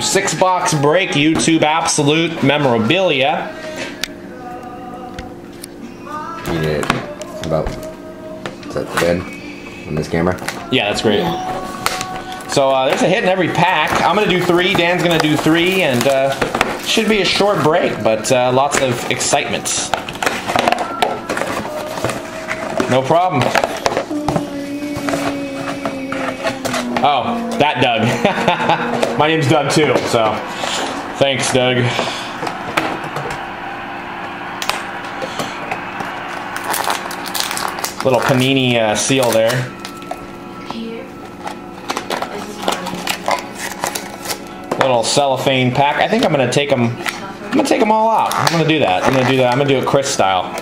Six box break YouTube Absolute Memorabilia. You did about. Is that good on this camera? Yeah, that's great. So uh, there's a hit in every pack. I'm gonna do three. Dan's gonna do three, and uh, should be a short break, but uh, lots of excitement. No problem. Oh, that Doug. My name's Doug too, so thanks, Doug. Little panini uh, seal there. Little cellophane pack. I think I'm gonna take them. I'm gonna take them all out. I'm gonna do that. I'm gonna do that. I'm gonna do it Chris style.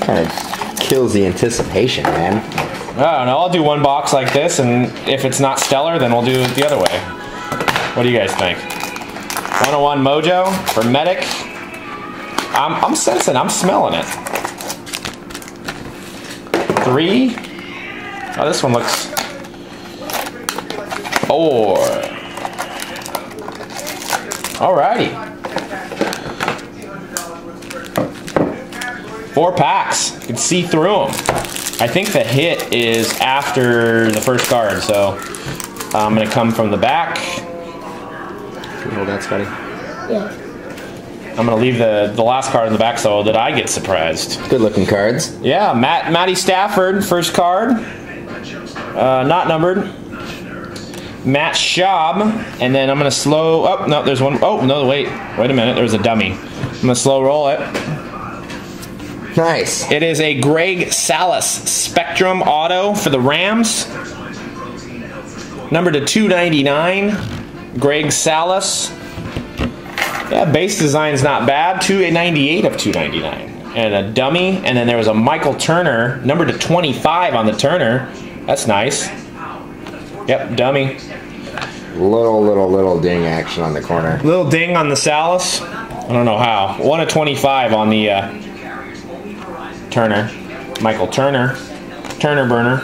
Kind of kills the anticipation, man. I don't know. I'll do one box like this, and if it's not stellar, then we'll do it the other way. What do you guys think? 101 Mojo for Medic. I'm, I'm sensing, I'm smelling it. Three. Oh, this one looks. Four. Alrighty. Four packs. You can see through them. I think the hit is after the first card, so I'm gonna come from the back. Hold that, Scotty? Yeah. I'm gonna leave the, the last card in the back so that I get surprised. Good looking cards. Yeah, Matt Matty Stafford, first card. Uh, not numbered. Matt Schaub, and then I'm gonna slow. Oh no, there's one. Oh no, wait, wait a minute. There's a dummy. I'm gonna slow roll it. Nice. It is a Greg Salas Spectrum Auto for the Rams. Number to 299. Greg Salas. Yeah, base design's not bad. 298 of 299. And a dummy. And then there was a Michael Turner, number to 25 on the Turner. That's nice. Yep, dummy. Little, little, little ding action on the corner. Little ding on the Salas. I don't know how. 1 of 25 on the uh, Turner. Michael Turner. Turner burner.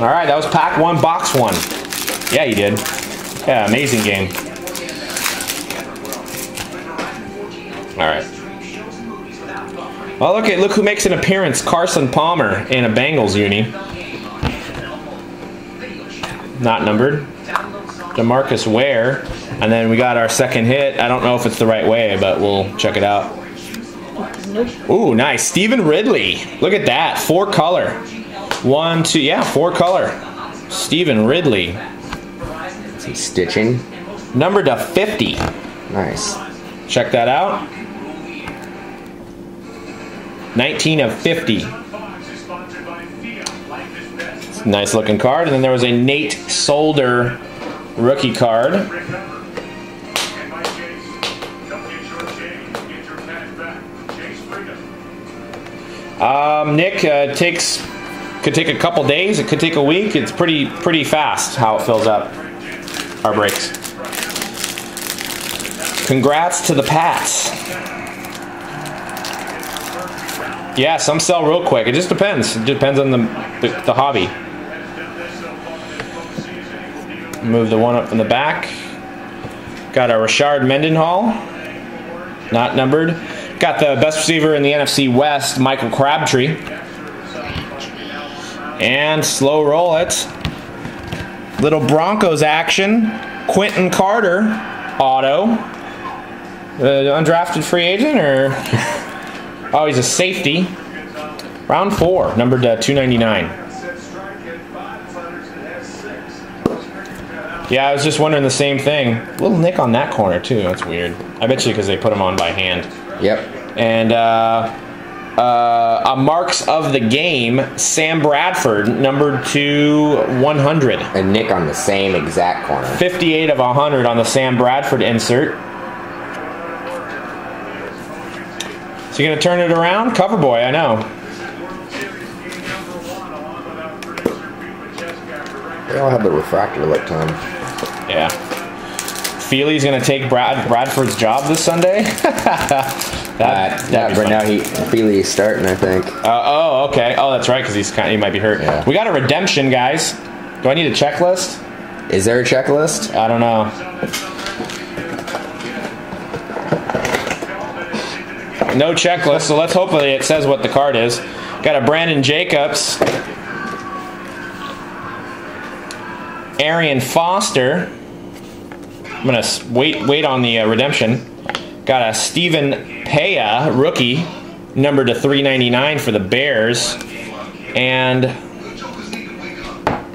All right, that was pack one, box one. Yeah, you did. Yeah, amazing game. All right. Oh, look at look who makes an appearance. Carson Palmer in a Bengals uni. Not numbered. Demarcus Ware. And then we got our second hit. I don't know if it's the right way, but we'll check it out. Ooh, nice. Stevan Ridley. Look at that. Four color. One, two, yeah, four color. Stevan Ridley. Some stitching. Number to 50. Nice. Check that out. 19 of 50. Nice looking card. And then there was a Nate Solder rookie card. Um, Nick uh, takes could take a couple days. It could take a week. It's pretty pretty fast how it fills up our breaks. Congrats to the Pats. Yeah, some sell real quick. It just depends. It depends on the the, the hobby. Move the one up in the back. Got a Rashard Mendenhall, not numbered. Got the best receiver in the NFC West, Michael Crabtree. And slow roll it. Little Broncos action. Quinton Carter, auto. Uh, undrafted free agent or? oh, he's a safety. Round four, numbered uh, 299. Yeah, I was just wondering the same thing. Little nick on that corner too. That's weird. I bet you because they put him on by hand. Yep. And uh, uh, a marks of the game, Sam Bradford, numbered to 100. A nick on the same exact corner. 58 of 100 on the Sam Bradford insert. So you're gonna turn it around, cover boy. I know. They all have the refractor to them. Yeah. Feeley's gonna take Brad Bradford's job this Sunday. that, Uh, yeah, fun. now he Feeley's starting, I think. Uh, oh, okay. Oh, that's right, because he's kind. He might be hurt. Yeah. We got a redemption, guys. Do I need a checklist? Is there a checklist? I don't know. No checklist, so let's hopefully it says what the card is. Got a Brandon Jacobs, Arian Foster. I'm gonna wait wait on the uh, redemption. Got a Stephen Paea rookie, number to 399 for the Bears, and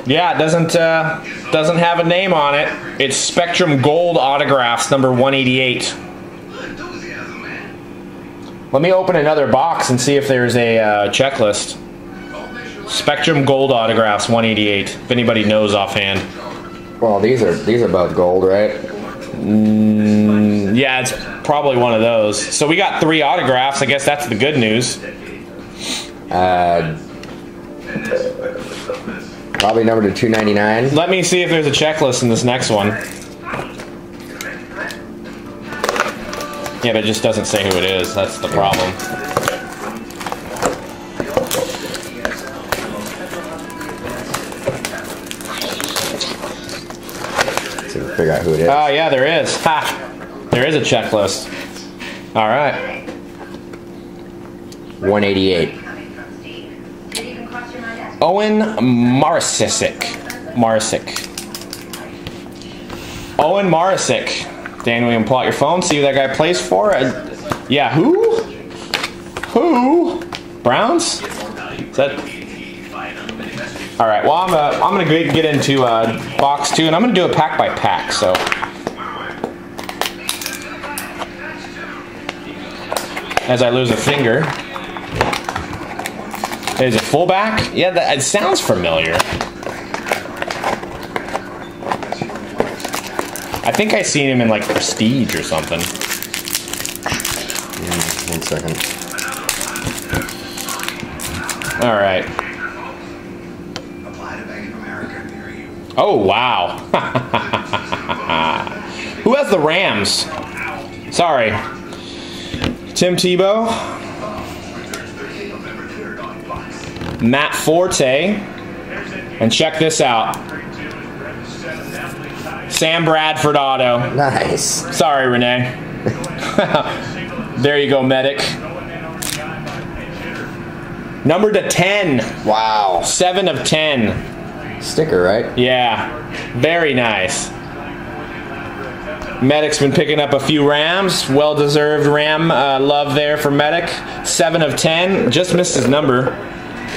yeah, it doesn't uh, doesn't have a name on it. It's Spectrum Gold autographs, number 188. Let me open another box and see if there's a uh, checklist. Spectrum Gold autographs, 188. If anybody knows offhand. Well, these are these are both gold, right? Yeah, it's probably one of those. So we got three autographs. I guess that's the good news. Uh, probably number to 299. Let me see if there's a checklist in this next one. Yeah, but it just doesn't say who it is. That's the problem. See if we figure out who it is. Oh, yeah, there is. Ha! There is a checklist. All right. 188. Owen Marecic. Marecic. Owen Marecic. Dan William, pull out your phone, see who that guy plays for. Uh, yeah, who? Who? Browns? Is that? All right. Well, I'm uh, I'm gonna get get into uh, box two, and I'm gonna do a pack by pack. So. As I lose a finger. Is it fullback? Yeah, that it sounds familiar. I think I seen him in like Prestige or something. One second. All right. Oh wow. Who has the Rams? Sorry. Tim Tebow. Matt Forte. And check this out. Sam Bradford auto. Nice. Sorry, Renee. there you go, medic. Number to 10. Wow. 7 of 10. Sticker, right? Yeah. Very nice. Medic's been picking up a few Rams. Well deserved Ram uh, love there for Medic. 7 of 10. Just missed his number.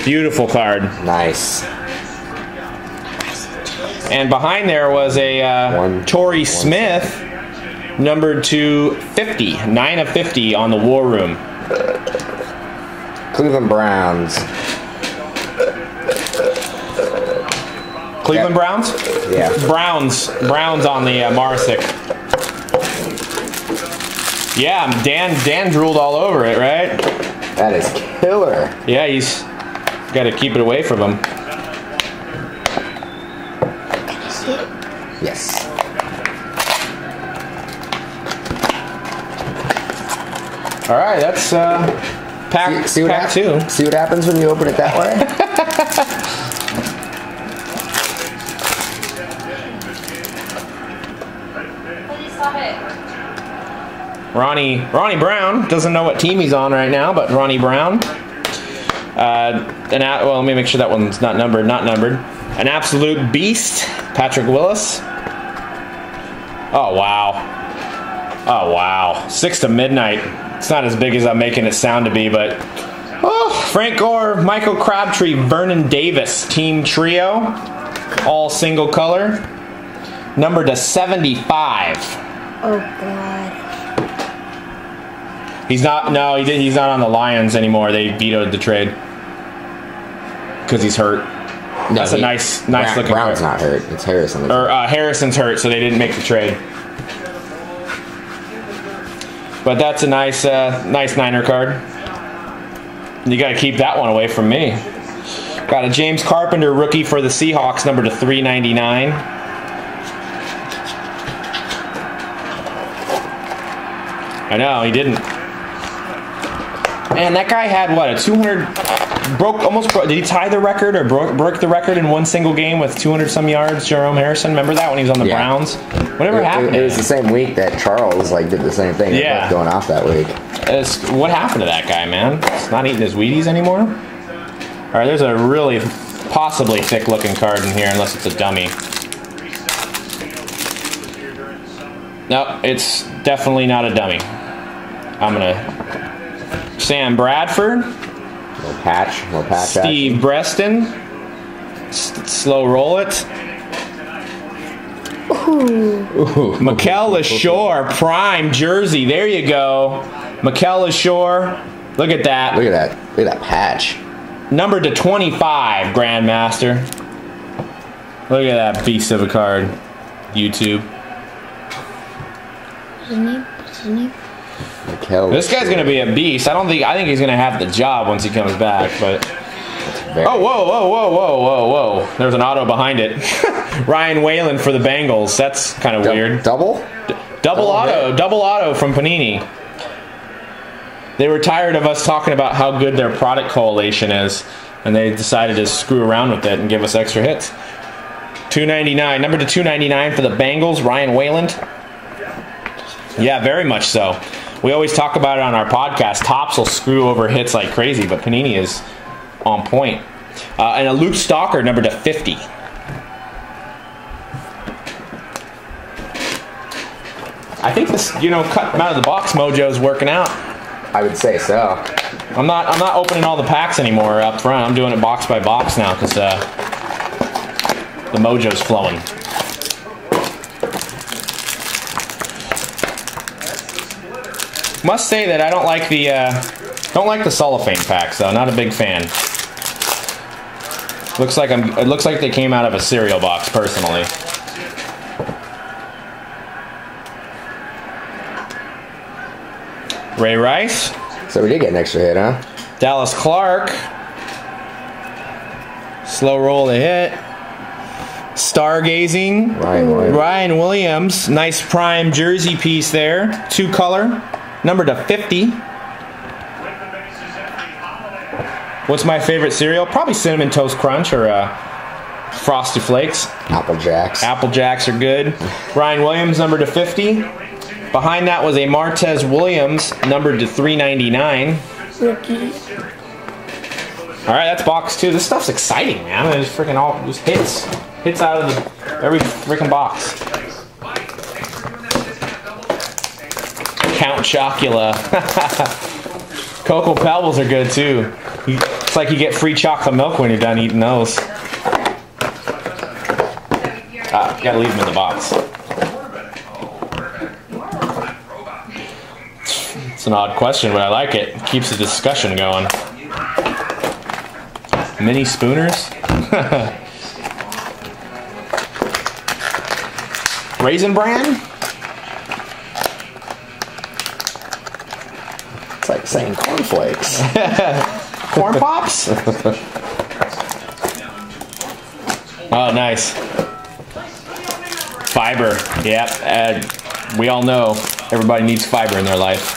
Beautiful card. Nice. And behind there was a uh, One- Torrey one Smith, numbered to 50. 9 of 50 on the War Room. Cleveland Browns. Cleveland. Browns? Yeah. Browns. Browns on the uh, Marecic. Yeah, Dan Dan drooled all over it, right? That is killer. Yeah, he's got to keep it away from him. Yes. All right, that's uh, pack, See, see pack two. See what happens when you open it that way? Ronnie Ronnie Brown doesn't know what team he's on right now, but Ronnie Brown. Uh, an well, let me make sure that one's not numbered. Not numbered. An absolute beast, Patrick Willis. Oh wow. Oh wow. Six to midnight. It's not as big as I'm making it sound to be, but oh, Frank Gore, Michael Crabtree, Vernon Davis, team trio, all single color, number to 75. Oh God. He's not. No, he did, he's not on the Lions anymore. They vetoed the trade because he's hurt. No, That's a nice- nice Brown- looking Brown's card. not hurt. It's Harrison. Or uh, Harrison's hurt, so they didn't make the trade. But that's a nice, uh, nice Niner card. You got to keep that one away from me. Got a James Carpenter rookie for the Seahawks, number to 399. I know he didn't. Man, that guy had what a 200 broke almost broke. Did he tie the record or broke, broke the record in one single game with 200 some yards? Jerome Harrison. Remember that when he was on the Yeah. Browns? Whatever It, happened? it to was the same week that Charles like did the same thing. Yeah. going off that week. It's- what happened to that guy, man? He's not eating his Wheaties anymore. All right, there's a really possibly thick looking card in here, unless it's a dummy. No, it's definitely not a dummy. I'm gonna Sam Bradford, No patch, no patch. Steve Breaston, S- slow roll it. Ooh. Mikel Leshoure, prime jersey. There you go. Mikel Leshoure. Look at that. Look at that. Look at that patch. Number to 25, Grandmaster. Look at that beast of a card. YouTube. What's his name? What's his name? This guy's gonna be a beast. I don't think I think he's gonna have the job once he comes back, but Oh whoa, whoa, whoa, whoa, whoa, whoa. There's an auto behind it. Ryan Whalen for the Bengals. That's kind of Dou- weird. Double? Double Double auto, hit. double auto from Panini. They were tired of us talking about how good their product collation is, and they decided to screw around with it and give us extra hits. 299, number to 299 for the Bengals, Ryan Whalen. Yeah, very much so. We always talk about it on our podcast. Topps will screw over hits like crazy, but Panini is on point. Uh, and a Luke Stocker, number to 50. I think this, you know, cut them out of the box mojo is working out. I would say so. I'm not, I'm not opening all the packs anymore up front. I'm doing it box by box now because uh, the mojo's flowing. Must say that I don't like the, uh, don't like the cellophane packs though. Not a big fan. Looks like I'm. It looks like they came out of a cereal box, personally. Ray Rice. So we did get an extra hit, huh? Dallas Clark. Slow roll to hit. Stargazing. Ryan Williams. Ryan Williams. Nice prime jersey piece there. Two color. Number to 50. What's my favorite cereal? Probably Cinnamon Toast Crunch or uh, Frosty Flakes. Apple Jacks. Apple Jacks are good. Ryan Williams, number to 50. Behind that was a Martez Williams, numbered to 399. Rookie. All right, that's box two. This stuff's exciting, man. It's freaking all just hits, hits out of the every freaking box. Count Chocula. Cocoa Pebbles are good too. It's like you get free chocolate milk when you're done eating those. Ah, gotta leave them in the box. It's an odd question, but I like it. It keeps the discussion going. Mini spooners? Raisin bran? It's like saying cornflakes. Corn pops? oh, nice. Fiber. Yep. Uh, we all know everybody needs fiber in their life.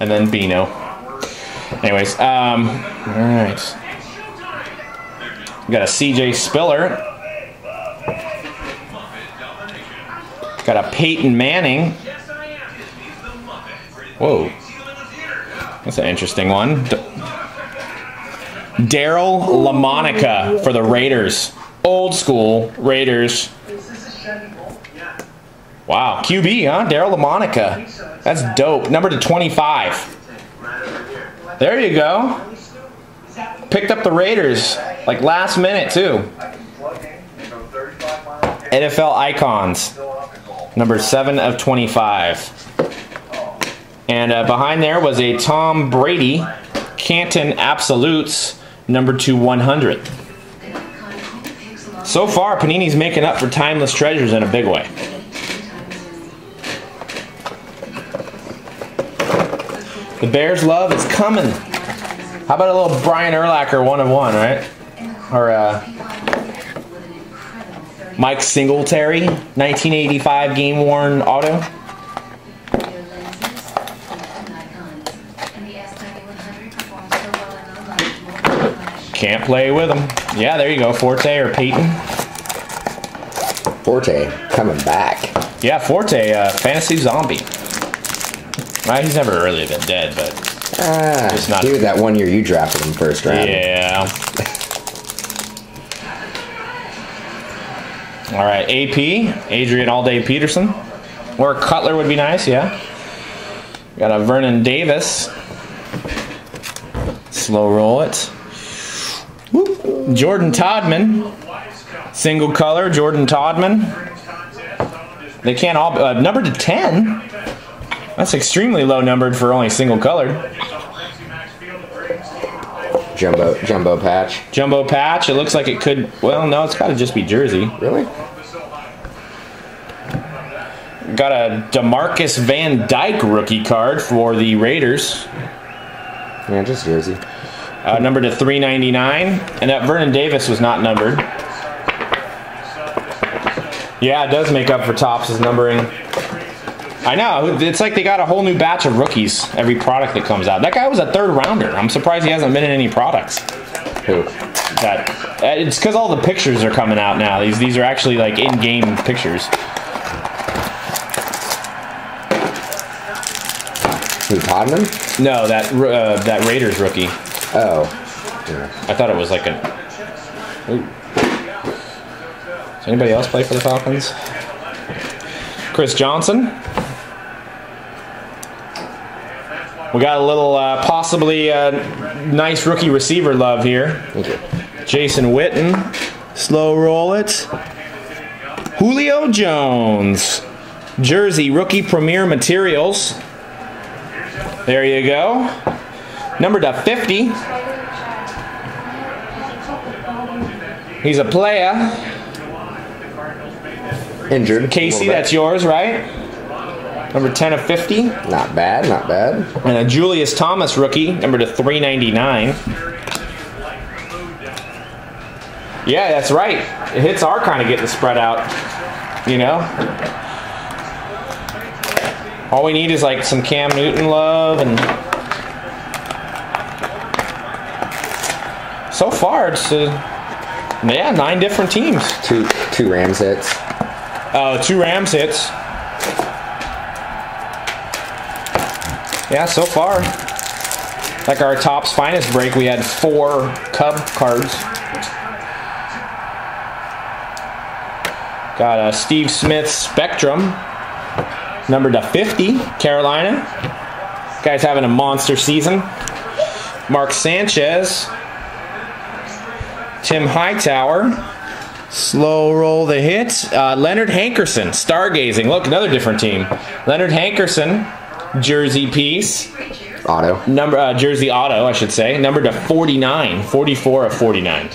And then Beano. Anyways, um, all right. We got a CJ Spiller. Got a Peyton Manning. Whoa. That's an interesting one. Daryle Lamonica for the Raiders. Old school Raiders. Wow. QB, huh? Daryle Lamonica. That's dope. Number to 25. There you go. Picked up the Raiders like last minute, too. NFL icons. Number 7 of 25. And uh, behind there was a Tom Brady Canton Absolutes number to 100. So far, Panini's making up for timeless treasures in a big way. The Bears love is coming. How about a little Brian Urlacher one of one, right? Or uh, Mike Singletary, 1985 game worn auto. Can't play with them. Yeah, there you go. Forte or Peyton. Forte coming back. Yeah, Forte, uh, fantasy zombie. Well, he's never really been dead, but ah, not. That one year you drafted him first round. Yeah. All right, AP, Adrian All Day Peterson. Or Cutler would be nice, yeah. Got a Vernon Davis. Slow roll it. Whoop. Jordan Todman. Single color, Jordan Todman. They can't all uh, numbered to 10. That's extremely low numbered for only single colored. Jumbo jumbo patch. Jumbo patch. It looks like it could. Well, no, it's got to just be jersey. Really? Got a Demarcus Van Dyke rookie card for the Raiders, Yeah, just jersey. uh, numbered to 399, and that Vernon Davis was not numbered. Yeah, it does make up for Topps' numbering. I know. It's like they got a whole new batch of rookies every product that comes out. That guy was a third rounder. I'm surprised he hasn't been in any products. Who? That uh, it's because all the pictures are coming out now. These these are actually like in-game pictures. Who? Todman? No, that uh, that Raiders rookie. Oh. Yeah. I thought it was like a. Ooh. Does anybody else play for the Falcons? Chris Johnson. We got a little uh, possibly uh, nice rookie receiver love here. Jason Witten. Slow roll it. Julio Jones. Jersey rookie premier materials. There you go. Number to 50. He's a player. Injured. Casey, that's yours, right? Number 10 of 50. Not bad, not bad. And a Julius Thomas rookie, number to 399. Yeah, that's right. It hits our kind of getting spread out. You know? All we need is like some Cam Newton love and so far it's uh, yeah, nine different teams. Two two Rams hits. Uh, two Rams hits. Yeah, so far. Like our top's finest break, we had four Cub cards. Got a Steve Smith Spectrum, numbered to 50, Carolina. Guy's having a monster season. Mark Sanchez, Tim Hightower, Slow roll the hit. Uh, Leonard Hankerson, Stargazing. Look, another different team. Leonard Hankerson, jersey piece. Auto. Number uh, jersey auto, I should say. Number to 49. 44 of 49.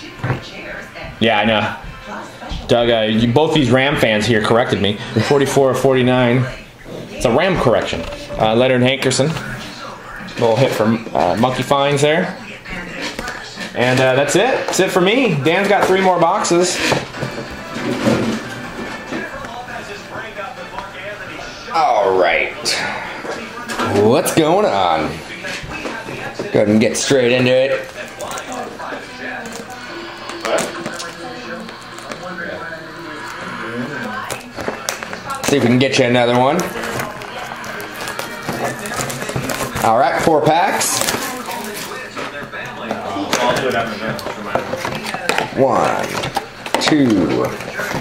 Yeah, I know. Doug, uh, you, both these Ram fans here corrected me. 44 of 49. It's a Ram correction. Uh, Leonard Hankerson. Little hit from uh, Monkey Finds there. And uh, that's it. That's it for me. Dan's got three more boxes. All right. What's going on? Go ahead and get straight into it. See if we can get you another one. All right, four packs. One, two,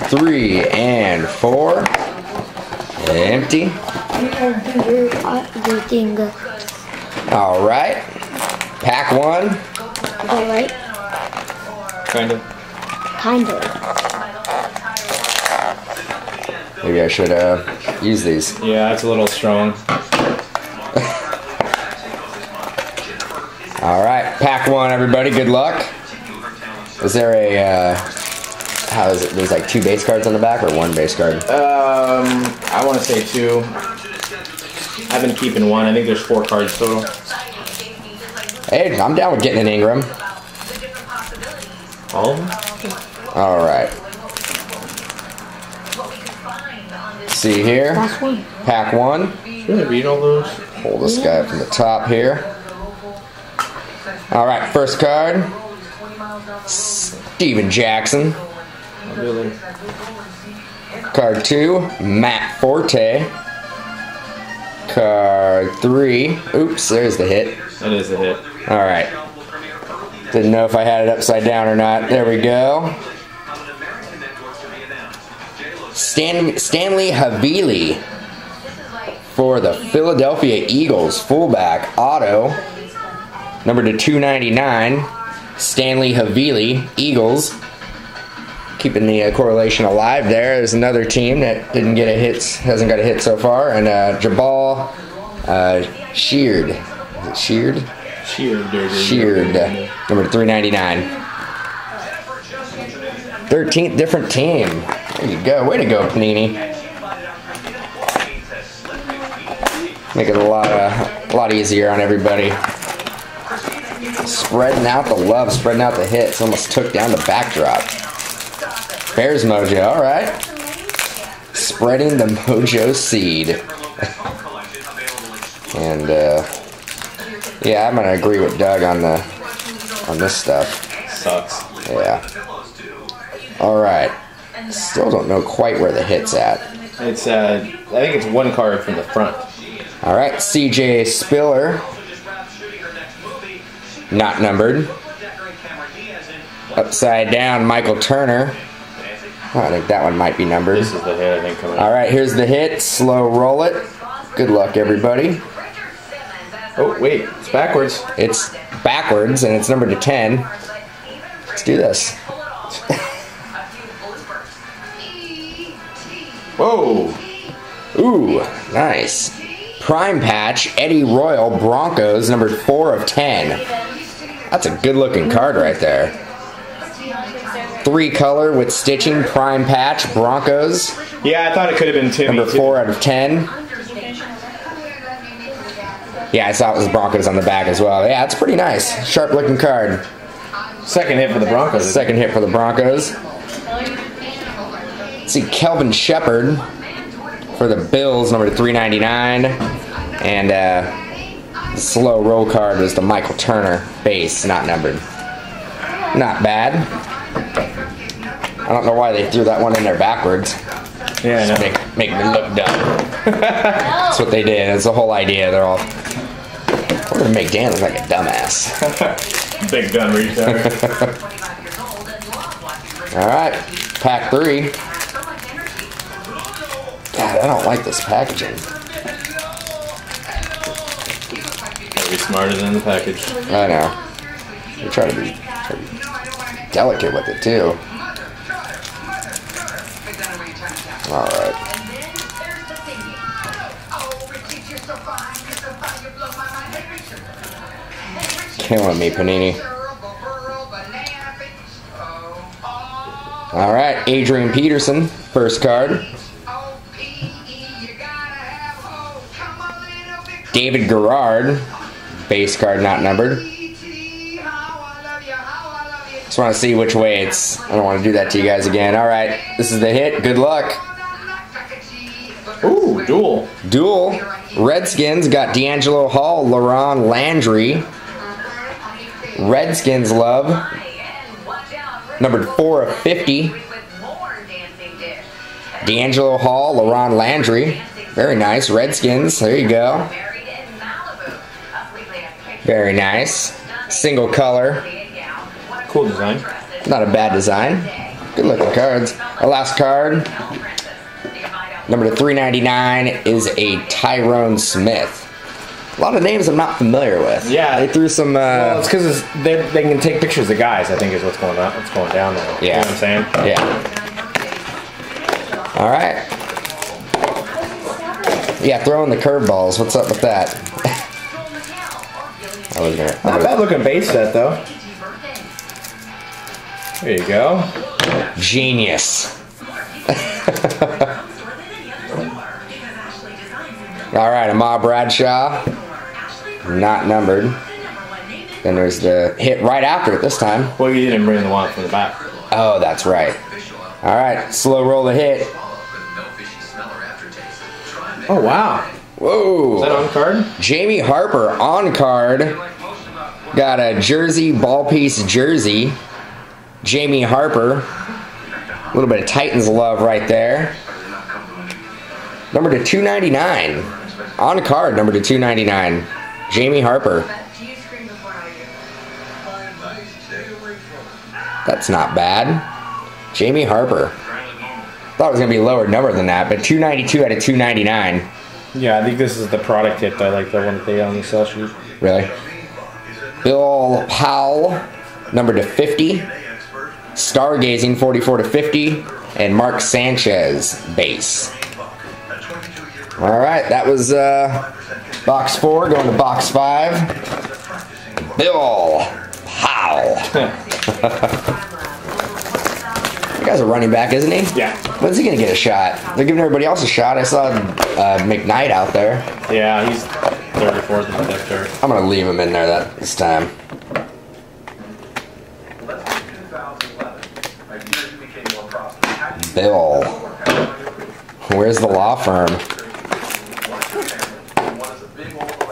three, and four. Empty. You do your, your thing. All right. Pack one. Alright? Kind of. Kind of. Maybe I should uh, use these. Yeah, that's a little strong. Right, pack one, everybody. Good luck. Is there a uh, how is it? There's like two base cards on the back or one base card? Um, I want to say two. I've been keeping one. I think there's four cards total. Hey, I'm down with getting an Ingram. All of them? All right. See here, pack one. Should I read all those? Pull this guy from the top here. All right, first card. Steven Jackson. Really? Card two, Matt Forte. Card three, oops, there's the hit. That is a hit. All right. Didn't know if I had it upside down or not. There we go. Stan, Stanley Havili for the Philadelphia Eagles, fullback, auto, number to 299. Stanley Havili, Eagles. Keeping the uh, correlation alive there. There's another team that didn't get a hit, hasn't got a hit so far, and uh, Jabaal uh, Sheard. Is it Sheard? Sheard. Sheard, number 399. 13th different team. There you go. Way to go, Panini. Make it a lot, uh, a lot easier on everybody. Spreading out the love, spreading out the hits. Almost took down the backdrop. Bears Mojo, all right. Spreading the Mojo seed. and uh, yeah, I'm gonna agree with Doug on the on this stuff. Sucks. Yeah. All right. Still don't know quite where the hit's at. It's uh, I think it's one card from the front. All right, CJ Spiller. Not numbered. Upside down, Michael Turner. Oh, I think that one might be numbered. This is the hit I think coming All right, here's the hit. Slow roll it. Good luck, everybody. Oh wait, it's backwards. It's backwards and it's numbered to 10. Let's do this. Whoa. Ooh, nice. Prime patch, Eddie Royal, Broncos, numbered 4 of 10. That's a good looking card right there. Three color with stitching, prime patch, Broncos, Yeah, I thought it could have been Timmy. number too. 4 out of 10. Yeah, I saw it was Broncos on the back as well. Yeah, it's pretty nice. Sharp looking card. Second hit for the Broncos. Second hit for the Broncos. Let's see Kelvin Sheppard for the Bills, number 399. And uh, the slow roll card was the Michael Turner base, not numbered. Not bad. I don't know why they threw that one in there backwards. Yeah, I know. Make, make me look dumb. That's what they did. That's the whole idea. They're all. We're gonna make Dan look like a dumbass. Big gun reach there. All right, pack three. God, I don't like this packaging. Gotta be smarter than the package. I know. We try to be, try to be delicate with it too. All right. Killing me, Panini. All right, Adrian Peterson, first card. David Garrard, base card not numbered. Just want to see which way it's. I don't want to do that to you guys again. All right, this is the hit. Good luck. Ooh, duel. Duel. Redskins got DeAngelo Hall, Laron Landry. Redskins love. Numbered 4 of 50. DeAngelo Hall, Laron Landry. Very nice. Redskins. There you go. Very nice. Single color. Cool design. Not a bad design. Good looking cards. Our last card, number to 399, is a Tyron Smith. A lot of names I'm not familiar with. Yeah. They threw some. Well, Uh, it's because they they can take pictures of guys. I think is what's going on. What's going down there. You Yeah. know what I'm saying? yeah. All right. Yeah, throwing the curveballs. What's up with that? I was gonna. Not bad looking base set though. There you go. Genius. All right, Ahmad Bradshaw, not numbered. Then there's the hit right after it this time. Well, you didn't bring the one from the back. Oh, that's right. All right, slow roll the hit. Oh wow. Is that on card? Jamie Harper on card. Got a jersey, ball piece jersey. Jamie Harper. A little bit of Titans love right there. Number to 299. On card, number to 299. Jamie Harper. Do you scream before I do? That's not bad. Jamie Harper. Thought it was going to be a lower number than that, but 292 out of 299. Yeah, I think this is the product hit. I like the one that they on the sell sheet. Really? Bilal Powell, number to 50. Stargazing, 44 to 50. And Mark Sanchez, base. All right, that was uh, box four. Going to box five. Bill Powell. Guy's a running back, isn't he? Yeah. When's he gonna get a shot? They're giving everybody else a shot. I saw uh, McKnight out there. Yeah, he's third or fourth in the depth chart. I'm gonna leave him in there that this time. Bill. Where's the law firm?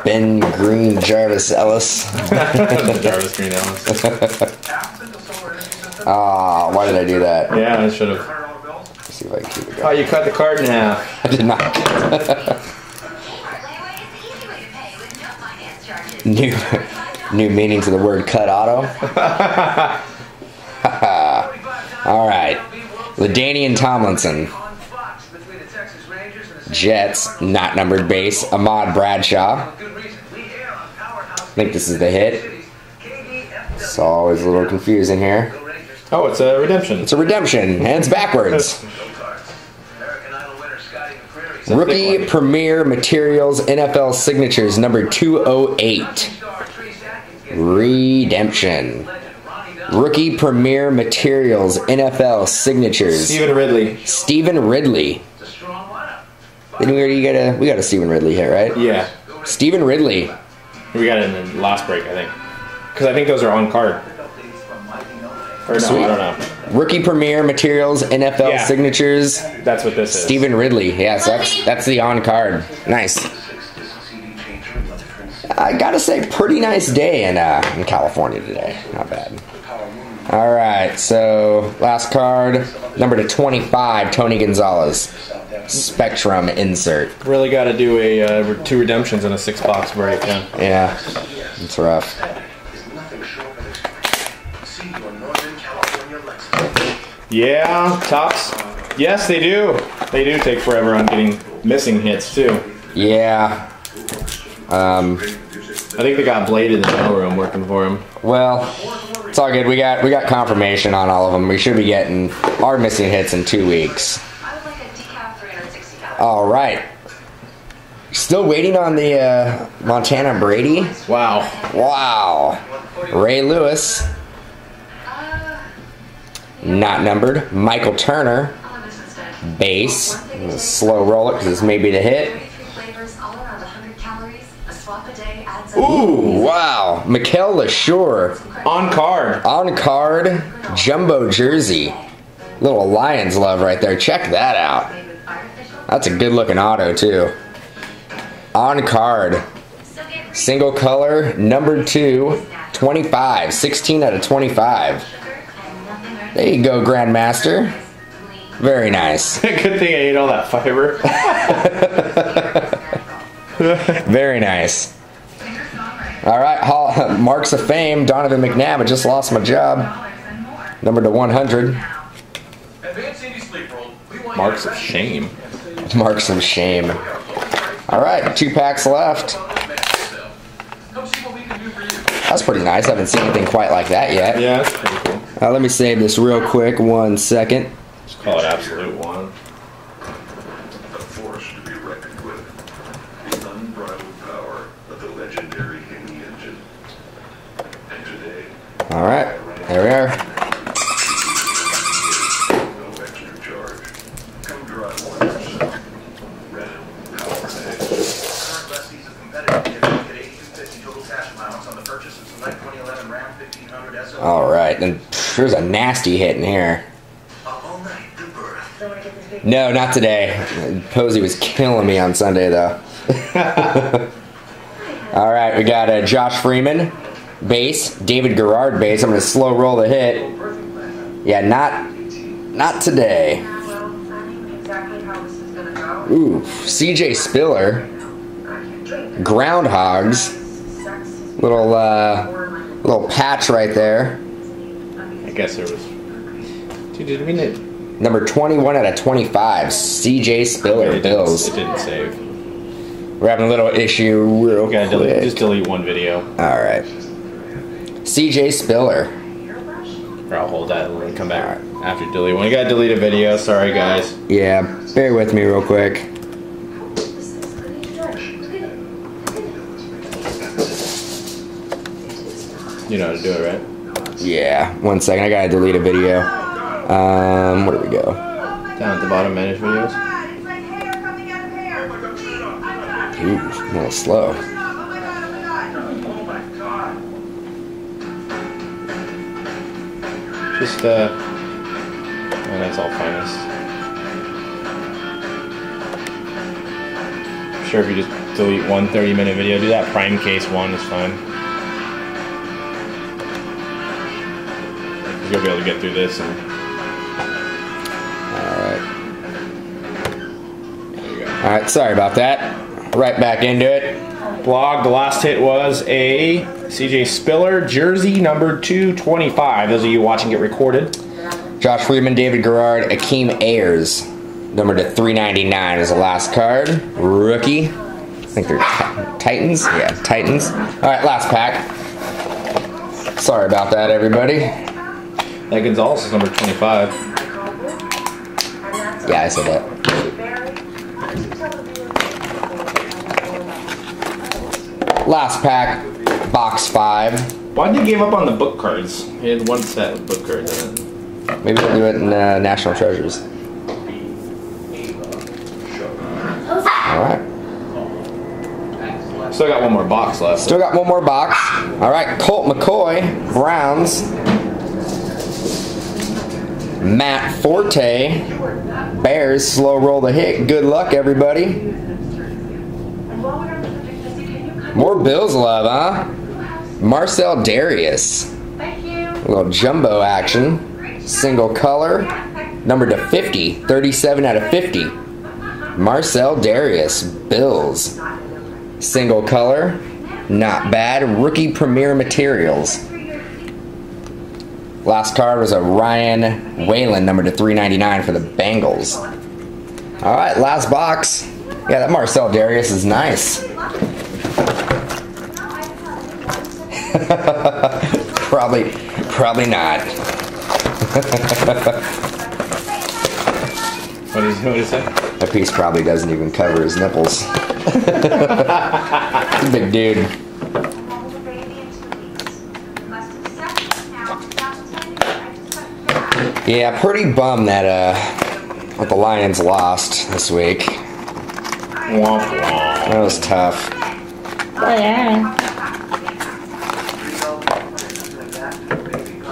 Ben Green Jarvis Ellis. Jarvis Green Ellis. Ah, why did I do that? Yeah, I should have. Let's see if I can keep it going. Oh, you cut the card in half. I did not. Layaway is the easy way to pay with no finance charges. new, new meaning to the word cut auto. All right. LaDainian Tomlinson. Jets, not numbered base. Ahmad Bradshaw. I think this is the hit. It's always a little confusing here. Oh, it's a redemption. It's a redemption, and it's backwards. Rookie Premier Materials NFL Signatures number 208. Redemption. Rookie Premier Materials NFL Signatures. Stevan Ridley. Stevan Ridley. Then we got a we got a Stevan Ridley hit, right? Yeah. Stevan Ridley. We got it in the last break, I think. Because I think those are on card. Or no, Sweet. I don't know. Rookie Premier Materials NFL Yeah. Signatures. That's what this is. Stevan Ridley. Yes, that's that's the on card. Nice. I gotta say, pretty nice day in uh, in California today. Not bad. All right, so last card, number to twenty-five, Tony Gonzalez, Spectrum insert. Really got to do a uh, two redemptions in a six box break. Yeah. Yeah, it's rough. Yeah, Topps. Yes, they do. They do take forever on getting missing hits too. Yeah. Um. I think they got Blade in the mailroom working for him. Well, it's all good. We got we got confirmation on all of them. We should be getting our missing hits in two weeks. I would like a decaf 360 calories. All right. Still waiting on the uh, Montana Brady. Wow. Wow. Ray Lewis, not numbered. Michael Turner, I'll have this instead. base. Slow roll it because this may be the hit. Three flavors, all around 100 calories. A swap a day adds up. Ooh. Wow. Mikel Leshoure, On card. on card, jumbo jersey. Little Lions love right there. Check that out. Made with artificial. That's a good looking auto, too. On card, single color, number two, 25. 16 out of 25. There you go, Grandmaster. Very nice. Good thing I ate all that fiber. Very nice. All right, Hall, marks of fame. Donovan McNabb. I just lost my job. Number to 100. Advanced Indie Sleep World. We want Marks of shame. Marks of shame. All right, two packs left. Come see what we can do for you. That's pretty nice. I haven't seen anything quite like that yet. Yeah, that's pretty cool. Uh, let me save this real quick. One second. Just call it absolute one. A force to be reckoned with. The unbridled power of the legendary HEMI engine. And today, All right, there we are. no extra charge. Come drive one yourself. Random power pay. Current lessees of competitive bids get 8250 total cash allowance on the purchase of select 2011 Ram 1500 SO. All right, then pff, there's a nasty hit in here. No, not today. Posey was killing me on Sunday though. All right, we got uh, Josh Freeman, bass. David Garrard, bass. I'm gonna slow roll the hit. Yeah, not not today. Ooh, CJ Spiller. Groundhogs, little uh, little patch right there. I guess there was. Dude, did we need? Number 21 out of 25, CJ Spiller, it, Bills. Didn't, it didn't save. We're having a little issue real We gotta delete, just delete one video. All right. CJ Spiller. Or I'll hold that and come back after delete one. You gotta delete a video. Sorry, guys. Yeah, bear with me real quick. You know how to do it, right? Yeah, one second. I gotta delete a video. Um, where do we go? Down at the bottom, manage videos. Ooh, a little slow. Just uh, oh, that's all finest. I'm sure if you just delete one 30 minute video, do that prime case one is fine. You'll be able to get through this and Alright. there you go. Alright, sorry about that. Right back into it. Blog, the last hit was a CJ Spiller jersey number 225. Those of you watching get recorded. Josh Freeman, David Garrard, Akeem Ayers. Number to 399 is the last card. Rookie. I think they're Ti- Titans. Yeah, Titans. Alright, last pack. Sorry about that, everybody. That Gonzalez is number 25. Yeah, I said that. Last pack, box five. Why'd they give up on the book cards? He had one set of book cards in it. Maybe we'll do it in uh, National Treasures. Alright. Still got one more box left. Still got one more box. Alright, Colt McCoy, Browns. Matt Forte, Bears, slow roll the hit. Good luck, everybody. More Bills love, huh? Marcell Dareus. A little jumbo action. Single color. Number to 50. 37 out of 50. Marcell Dareus. Bills. Single color. Not bad. Rookie Premier Materials. Last card was a Ryan Whalen, number to 399 for the Bengals. All right, last box. Yeah, that Marcell Dareus is nice. probably, probably not. What is, what is that? That piece probably doesn't even cover his nipples. Big dude. Yeah, pretty bummed that uh, that the Lions lost this week. Womp womp. That was tough. Oh yeah.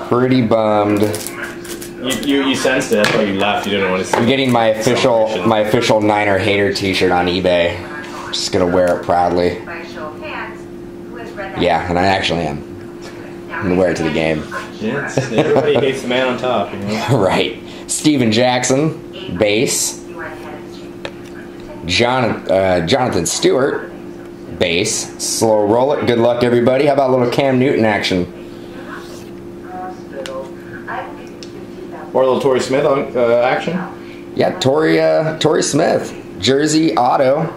Pretty bummed. You, you, you sensed it. That's why you left. You didn't want to see I'm getting my official my official Niner hater T-shirt on eBay. Just gonna wear it proudly. By a show of hands, who has read that? Yeah, and I actually am. Gonna wear it to the game. Yeah, everybody hates the man on top. You know? right. Steven Jackson, base. You are ahead of the street. John, uh, Jonathan Stewart, base. Slow roll it. Good luck, everybody. How about a little Cam Newton action? Hospital. I will give you fifty thousand. Or a little Torrey Smith on, uh, action. Yeah, Torrey, uh, Torrey Smith, Jersey Auto,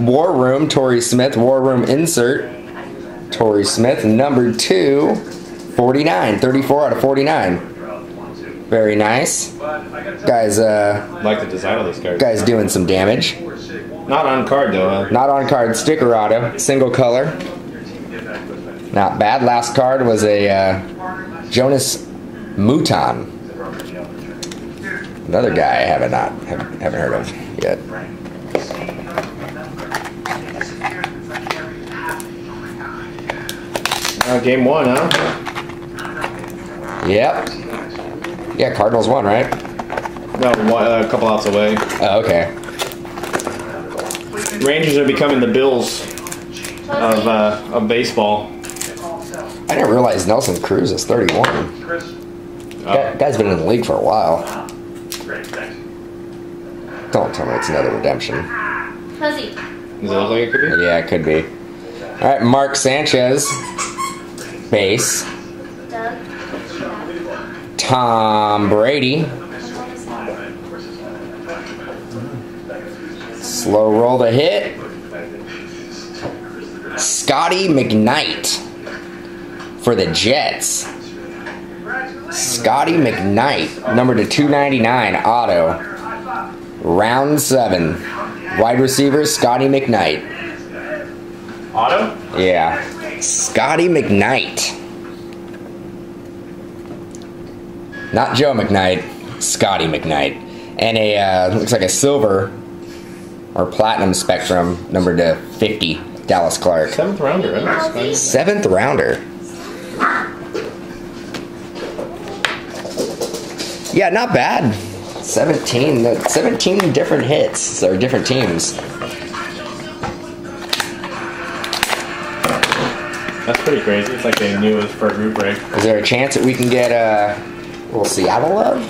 War Room, Torrey Smith, War Room insert, Torrey Smith, number two, 49, 34 out of 49. Very nice. Guys, uh, like the design of this card. guys doing some damage. Not on card though. Huh? Not on card, sticker auto, single color. Not bad. Last card was a uh, Jonas Mouton. Another guy I haven't haven't, haven't heard of yet. Uh, game one, huh? Yep. Yeah, Cardinals won, right? No, one, uh, a couple outs away. Oh, okay. Rangers are becoming the Bills of uh, of baseball. I didn't realize Nelson Cruz is 31. Guy, guy's been in the league for a while. Great, thanks. Don't tell me it's another redemption. Fuzzy. Does it look like it could be? Yeah, it could be. All right, Mark Sanchez, base. Doug. Tom Brady, slow roll to hit. Scotty McKnight for the Jets. Scotty McKnight, number to 299, auto. Round seven. Wide receiver, Scotty McKnight. Auto? Yeah. Scotty McKnight. Not Joe McKnight, Scotty McKnight. And a, uh, looks like a silver or platinum spectrum, number to 50, Dallas Clark. Seventh rounder, right? Seventh rounder. Yeah, not bad. 17, uh, 17 different hits, or different teams. That's pretty crazy. It's like they knew it was for a group break. Is there a chance that we can get uh, a little Seattle love?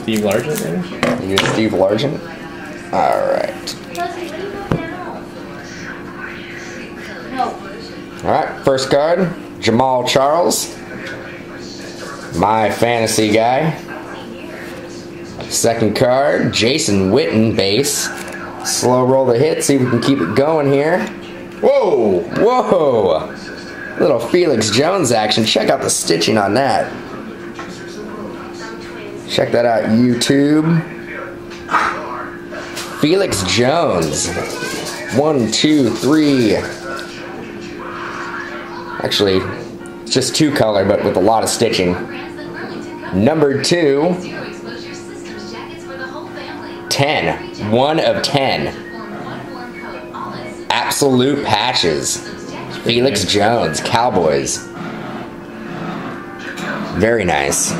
Steve Largent, maybe? You Steve Largent? Alright. Fuzzy, what do you want now? No. Alright, first card Jamaal Charles. My fantasy guy. Second card Jason Witten, base. Slow roll the hit, see if we can keep it going here. Whoa! Whoa! Little Felix Jones action. Check out the stitching on that. Check that out, YouTube. Felix Jones. One, two, three. Actually, it's just two color, but with a lot of stitching. Number two, 10. One of 10. Absolute patches. Felix Jones, Cowboys. Very nice.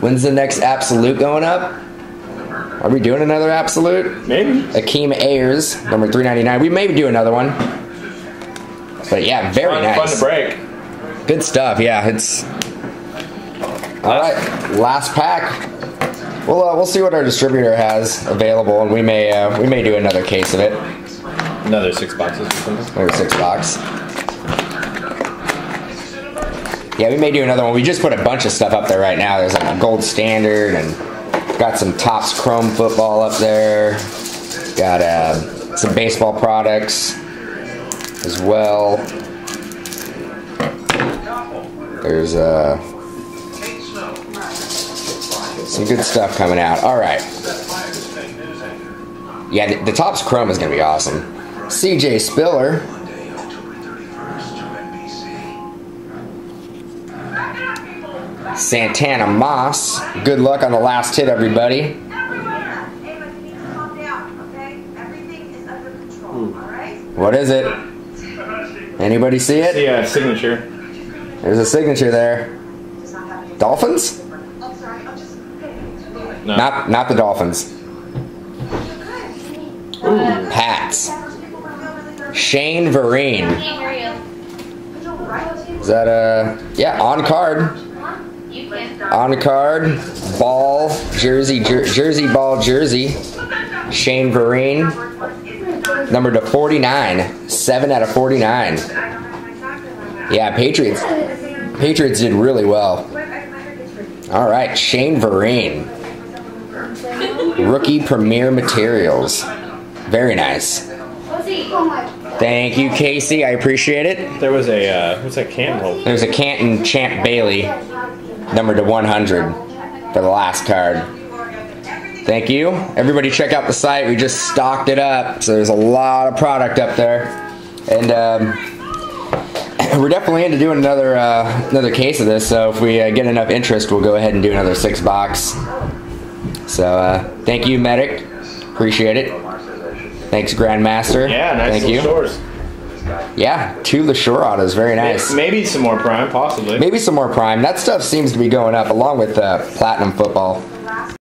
When's the next absolute going up? Are we doing another absolute? Maybe. Akeem Ayers, number 399. We may do another one. But yeah, very Fun, nice. fun to break. Good stuff. Yeah, it's. All right, last pack. We'll uh, we'll see what our distributor has available, and we may uh, we may do another case of it. Another six boxes. Maybe six box. Yeah, we may do another one. We just put a bunch of stuff up there right now. There's like a gold standard and got some Topps Chrome football up there. Got uh, some baseball products as well. There's uh, some good stuff coming out. All right. Yeah, the, the Topps Chrome is gonna be awesome. CJ Spiller. Santana Moss. Good luck on the last hit, everybody. Ava, you need to calm down, okay? Everything is under control, all right? What is it? Anybody see it? Uh, signature. There's a signature there. Does not have any- Dolphins? I'm sorry, I'm just. No. Not not the Dolphins. Pats. Shane Vereen. Can't hear you. Is that a yeah on card? You can. On card, ball, jersey, jer- jersey, ball, jersey. Shane Vereen, number to 49. 7 out of 49. Yeah, Patriots. Patriots did really well. All right, Shane Vereen. Rookie Premier Materials. Very nice. Thank you, Casey. I appreciate it. There was a, uh, what's that Cantaloupe? There's a Canton Champ Bailey, number to 100 for the last card. Thank you. Everybody check out the site. We just stocked it up. So there's a lot of product up there. And um, we're definitely into doing another uh, another case of this. So if we uh, get enough interest, we'll go ahead and do another six box. So uh, thank you, Medic. Appreciate it. Thanks, Grandmaster. Yeah, nice Thank you. shores. Yeah, two Leshoure autos. Very nice. Maybe some more prime, possibly. Maybe some more prime. That stuff seems to be going up along with uh, platinum football.